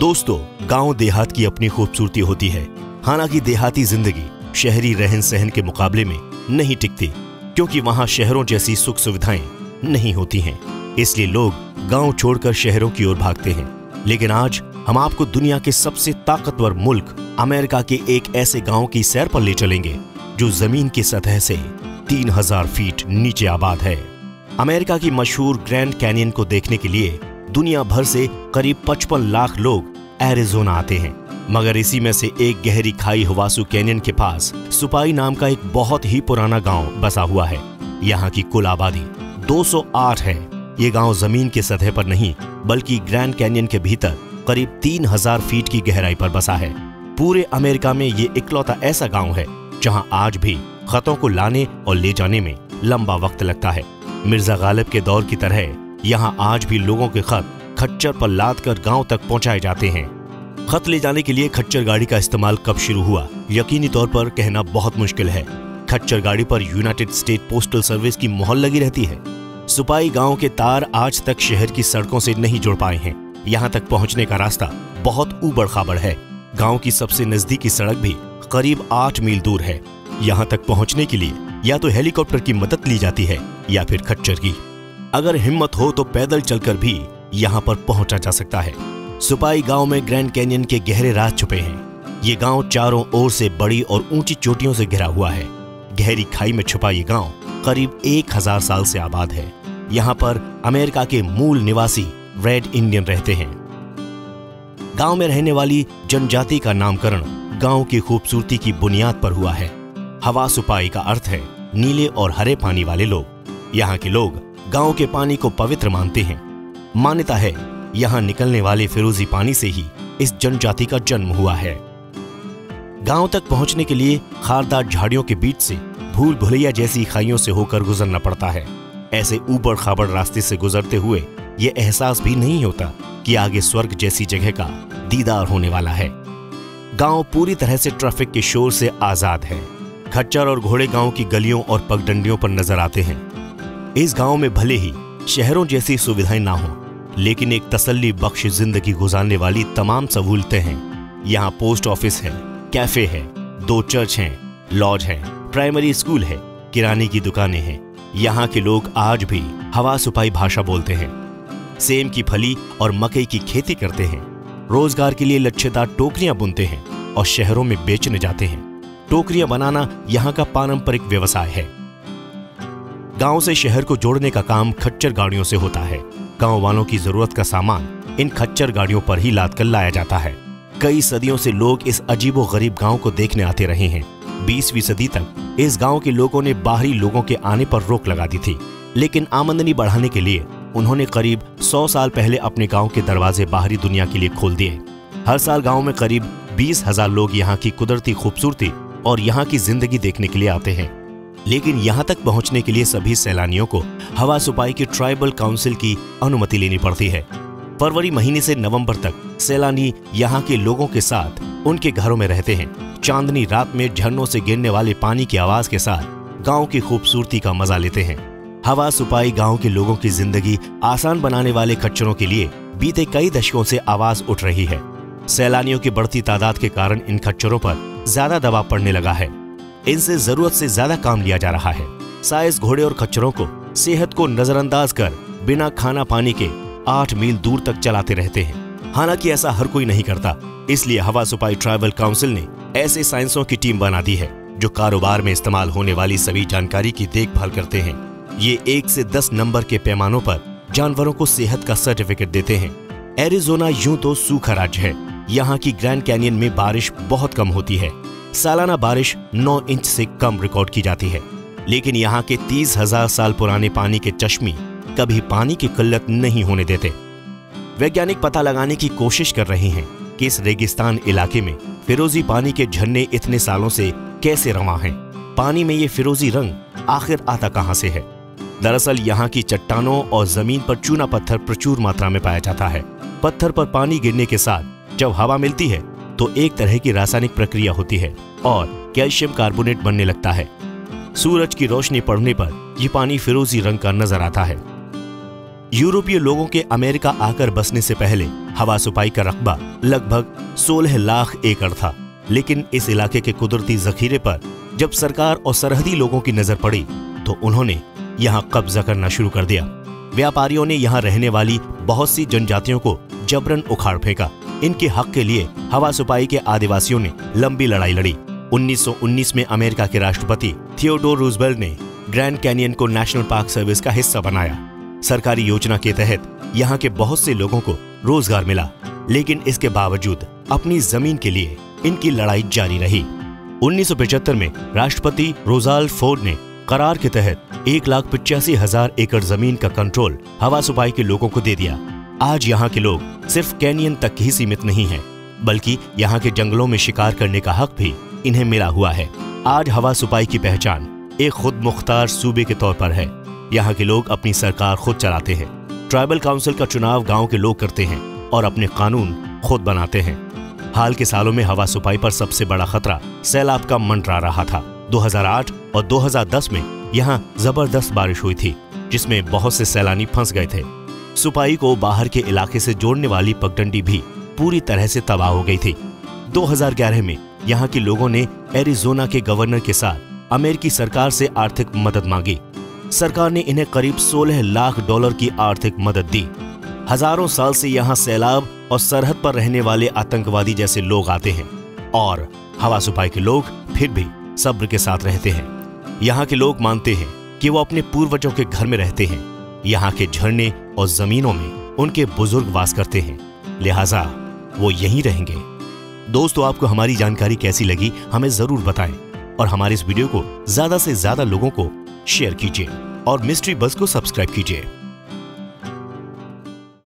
दोस्तों, गाँव देहात की अपनी खूबसूरती होती है। हालाँकि देहाती ज़िंदगी शहरी रहन सहन के मुकाबले में नहीं टिकती, क्योंकि वहाँ शहरों जैसी सुख सुविधाएँ नहीं होती हैं। इसलिए लोग गाँव छोड़कर शहरों की ओर भागते हैं। लेकिन आज हम आपको दुनिया के सबसे ताकतवर मुल्क अमेरिका के एक ऐसे गाँव की सैर पर ले चलेंगे, जो ज़मीन की सतह से 3000 फीट नीचे आबाद है। अमेरिका की मशहूर ग्रैंड कैनियन को देखने के लिए दुनिया भर से करीब 55 लाख लोग एरिजोना आते हैं। मगर इसी में से एक गहरी खाई हवासू कैनियन के पास सुपाई नाम का एक बहुत ही पुराना गाँव बसा हुआ है। यहाँ की कुल आबादी 208 है। ये गाँव ज़मीन के सतह पर नहीं, बल्कि ग्रैंड कैनियन के भीतर करीब 3000 फीट की गहराई पर बसा है। पूरे अमेरिका में ये इकलौता ऐसा गाँव है, जहाँ आज भी खतों को लाने और ले जाने में लंबा वक्त लगता है। मिर्ज़ा गालिब के दौर की तरह, यहाँ आज भी लोगों के खत खच्चर पर लाद कर गाँव तक पहुँचाए जाते हैं। खत ले जाने के लिए खच्चर गाड़ी का इस्तेमाल कब शुरू हुआ, यकीनी तौर पर कहना बहुत मुश्किल है। खच्चर गाड़ी पर यूनाइटेड स्टेट पोस्टल सर्विस की मोहर लगी रहती है। सुपाई गाँव के तार आज तक शहर की सड़कों से नहीं जुड़ पाए हैं। यहाँ तक पहुँचने का रास्ता बहुत ऊबड़ खाबड़ है। गाँव की सबसे नजदीकी सड़क भी करीब आठ मील दूर है। यहाँ तक पहुँचने के लिए या तो हेलीकॉप्टर की मदद ली जाती है या फिर खच्चर की। अगर हिम्मत हो तो पैदल चलकर भी यहाँ पर पहुँचा जा सकता है। सुपाई गाँव में ग्रैंड कैनियन के गहरे राज छुपे हैं। ये गाँव चारों ओर से बड़ी और ऊँची चोटियों से घिरा हुआ है। गहरी खाई में छुपा ये गाँव करीब एक हज़ार साल से आबाद है। यहाँ पर अमेरिका के मूल निवासी रेड इंडियन रहते हैं। गाँव में रहने वाली जनजाति का नामकरण गाँव की खूबसूरती की बुनियाद पर हुआ है। हवा सुपाई का अर्थ है नीले और हरे पानी वाले लोग। यहाँ के लोग गाँव के पानी को पवित्र मानते हैं। मान्यता है, यहाँ निकलने वाले फिरोजी पानी से ही इस जनजाति का जन्म हुआ है। गाँव तक पहुँचने के लिए खारदार झाड़ियों के बीच से भूल भुलैया जैसी खाइयों से होकर गुजरना पड़ता है। ऐसे ऊबड़ खाबड़ रास्ते से गुजरते हुए ये एहसास भी नहीं होता कि आगे स्वर्ग जैसी जगह का दीदार होने वाला है। गाँव पूरी तरह से ट्रैफ़िक के शोर से आज़ाद है। खच्चर और घोड़े गाँव की गलियों और पगडंडियों पर नज़र आते हैं। इस गाँव में भले ही शहरों जैसी सुविधाएँ ना हो लेकिन एक तसल्ली बख्श ज़िंदगी गुजारने वाली तमाम सहूलतें हैं। यहाँ पोस्ट ऑफ़िस है, कैफ़े है, दो चर्च हैं, लॉज है, प्राइमरी स्कूल है, किराने की दुकानें हैं। यहाँ के लोग आज भी हवा सुपाई भाषा बोलते हैं। सेम की फली और मकई की खेती करते हैं। रोज़गार के लिए लच्छेदार टोकरियाँ बुनते हैं और शहरों में बेचने जाते हैं। टोकरियाँ बनाना यहाँ का पारंपरिक व्यवसाय है। गाँव से शहर को जोड़ने का काम खच्चर गाड़ियों से होता है। गाँव वालों की ज़रूरत का सामान इन खच्चर गाड़ियों पर ही लाद कर लाया जाता है। कई सदियों से लोग इस अजीबो गरीब गाँव को देखने आते रहे हैं। बीसवीं सदी तक इस गाँव के लोगों ने बाहरी लोगों के आने पर रोक लगा दी थी। लेकिन आमदनी बढ़ाने के लिए उन्होंने करीब 100 साल पहले अपने गाँव के दरवाजे बाहरी दुनिया के लिए खोल दिए। हर साल गाँव में करीब बीस हज़ार लोग यहाँ की कुदरती खूबसूरती और यहाँ की ज़िंदगी देखने के लिए आते हैं। लेकिन यहाँ तक पहुँचने के लिए सभी सैलानियों को हवा सुपाई की ट्राइबल काउंसिल की अनुमति लेनी पड़ती है। फरवरी महीने से नवंबर तक सैलानी यहाँ के लोगों के साथ उनके घरों में रहते हैं। चांदनी रात में झरनों से गिरने वाले पानी की आवाज़ के साथ गाँव की खूबसूरती का मज़ा लेते हैं। हवा सुपाई गाँव के लोगों की ज़िंदगी आसान बनाने वाले खच्चरों के लिए बीते कई दशकों से आवाज़ उठ रही है। सैलानियों की बढ़ती तादाद के कारण इन खच्चरों पर ज़्यादा दबाव पड़ने लगा है। इनसे ज़रूरत से ज़्यादा काम लिया जा रहा है। साइज़ घोड़े और खच्चरों को, सेहत को नजरअंदाज कर, बिना खाना पानी के आठ मील दूर तक चलाते रहते हैं। हालाँकि ऐसा हर कोई नहीं करता, इसलिए हवा सुपाई ट्राइबल काउंसिल ने ऐसे साइंसों की टीम बना दी है, जो कारोबार में इस्तेमाल होने वाली सभी जानकारी की देखभाल करते हैं। ये एक से दस नंबर के पैमानों पर जानवरों को सेहत का सर्टिफिकेट देते हैं। एरिजोना यूँ तो सूखा राज्य है, यहाँ की ग्रैंड कैनियन में बारिश बहुत कम होती है। सालाना बारिश 9 इंच से कम रिकॉर्ड की जाती है। लेकिन यहाँ के तीस हज़ार साल पुराने पानी के चश्मे कभी पानी की किल्लत नहीं होने देते। वैज्ञानिक पता लगाने की कोशिश कर रहे हैं कि इस रेगिस्तान इलाके में फिरोजी पानी के झरने इतने सालों से कैसे रवा हैं। पानी में ये फिरोजी रंग आखिर आता कहाँ से है? दरअसल यहाँ की चट्टानों और ज़मीन पर चूना पत्थर प्रचुर मात्रा में पाया जाता है। पत्थर पर पानी गिरने के साथ जब हवा मिलती है तो एक तरह की रासायनिक प्रक्रिया होती है और कैल्शियम कार्बोनेट बनने लगता है। सूरज की रोशनी पड़ने पर यह पानी फिरोजी रंग का नज़र आता है। यूरोपीय लोगों के अमेरिका आकर बसने से पहले हवा सुपाई का रकबा लगभग 16 लाख एकड़ था। लेकिन इस इलाके के कुदरती जखीरे पर जब सरकार और सरहदी लोगों की नज़र पड़ी तो उन्होंने यहाँ कब्जा करना शुरू कर दिया। व्यापारियों ने यहाँ रहने वाली बहुत सी जनजातियों को जबरन उखाड़ फेंका। इनके हक के लिए हवा सुपाई के आदिवासियों ने लंबी लड़ाई लड़ी। 1919 में अमेरिका के राष्ट्रपति थियोडोर रूजवेल्ट ने ग्रैंड कैनियन को नेशनल पार्क सर्विस का हिस्सा बनाया। सरकारी योजना के तहत यहाँ के बहुत से लोगों को रोज़गार मिला, लेकिन इसके बावजूद अपनी ज़मीन के लिए इनकी लड़ाई जारी रही। 1975 में राष्ट्रपति रोजाल फोर्ड ने करार के तहत एक लाख पिचासी हज़ार एकड़ ज़मीन का कंट्रोल हवा सुपाई के लोगों को दे दिया। आज यहाँ के लोग सिर्फ़ कैनियन तक ही सीमित नहीं हैं, बल्कि यहाँ के जंगलों में शिकार करने का हक भी इन्हें मिला हुआ है। आज हवा सुपाई की पहचान एक खुद मुख्तार सूबे के तौर पर है। यहाँ के लोग अपनी सरकार खुद चलाते हैं ट्राइबल काउंसिल का चुनाव गाँव के लोग करते हैं और अपने कानून खुद बनाते हैं। हाल के सालों में हवा सुपाई पर सबसे बड़ा खतरा सैलाब का मंडरा रहा था। 2008 और 2010 में यहाँ ज़बरदस्त बारिश हुई थी जिसमें बहुत से सैलानी फंस गए थे। सुपाई को बाहर के इलाके से जोड़ने वाली पगडंडी भी पूरी तरह से तबाह हो गई थी। 2011 में यहाँ के लोगों ने एरिजोना के गवर्नर के साथ अमेरिकी सरकार से आर्थिक मदद मांगी। सरकार ने इन्हें करीब 16 लाख डॉलर की आर्थिक मदद दी। हज़ारों साल से यहाँ सैलाब और सरहद पर रहने वाले आतंकवादी जैसे लोग आते हैं और हवा सुपाई के लोग फिर भी सब्र के साथ रहते हैं। यहाँ के लोग मानते हैं कि वो अपने पूर्वजों के घर में रहते हैं। यहाँ के झरने और जमीनों में उनके बुज़ुर्ग वास करते हैं। लिहाजा वो यहीं रहेंगे। दोस्तों, आपको हमारी जानकारी कैसी लगी, हमें ज़रूर बताएँ और हमारे इस वीडियो को ज़्यादा से ज़्यादा लोगों को शेयर कीजिए और मिस्ट्री बस को सब्सक्राइब कीजिए।